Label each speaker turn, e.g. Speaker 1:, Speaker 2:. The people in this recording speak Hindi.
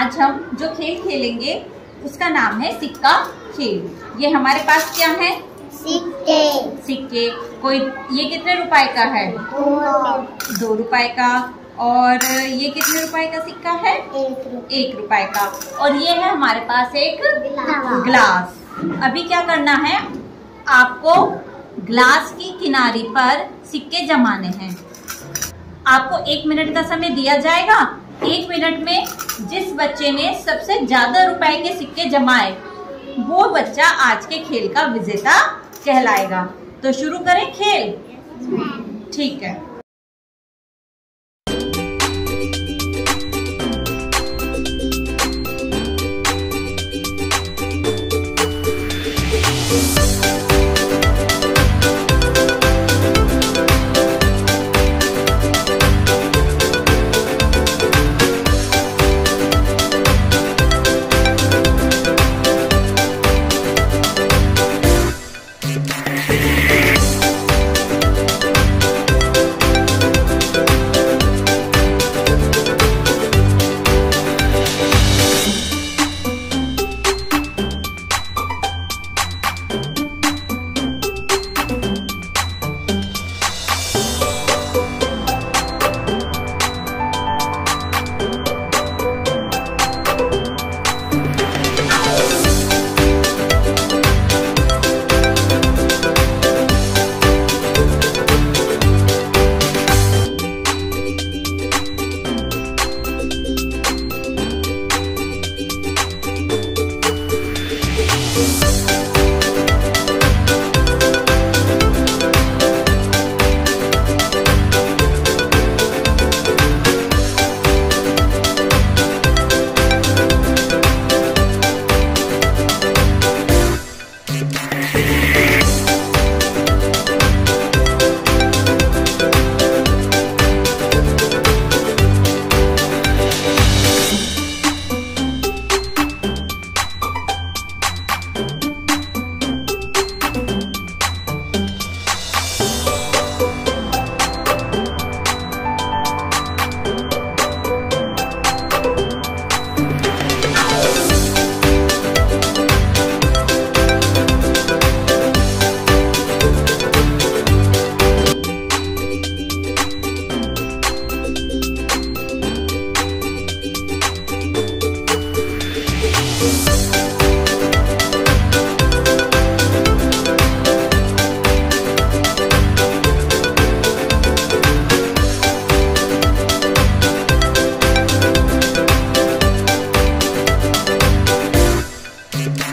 Speaker 1: आज हम जो खेल खेलेंगे उसका नाम है सिक्का खेल। ये हमारे पास क्या है?
Speaker 2: सिक्के।
Speaker 1: सिक्के। कोई ये कितने रुपए का है? दो। रुपए का। और ये कितने रुपए का सिक्का है?
Speaker 2: एक
Speaker 1: रुपए का। और ये है हमारे पास एक
Speaker 2: ग्लास।
Speaker 1: ग्लास। अभी क्या करना है? आपको ग्लास की किनारी पर सिक्के जमाने हैं। आपको एक मिनट का समय दिया जाएगा? एक मिनट में जिस बच्चे ने सबसे ज़्यादा रुपए के सिक्के जमाए, वो बच्चा आज के खेल का विजेता कहलाएगा। तो शुरू करें खेल। ठीक है। Bye.